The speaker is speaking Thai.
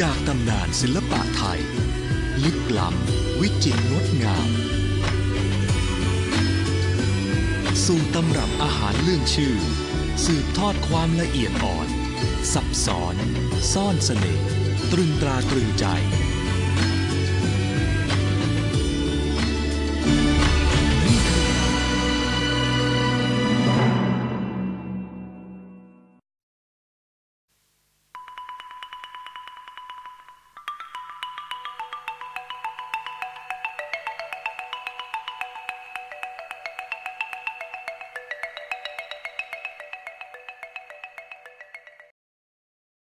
จากตำนานศิลปะไทย ลึกล้ำวิจิตรงดงาม สู่ตำรับอาหารเรื่องชื่อ สืบทอดความละเอียดอ่อน ซับซ้อน ซ่อนเสน่ห์ตรึงตราตรึงใจ